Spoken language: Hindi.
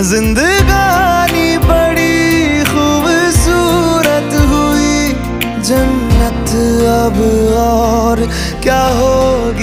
जिंदगानी बड़ी खूबसूरत हुई। जन्नत अब और क्या हो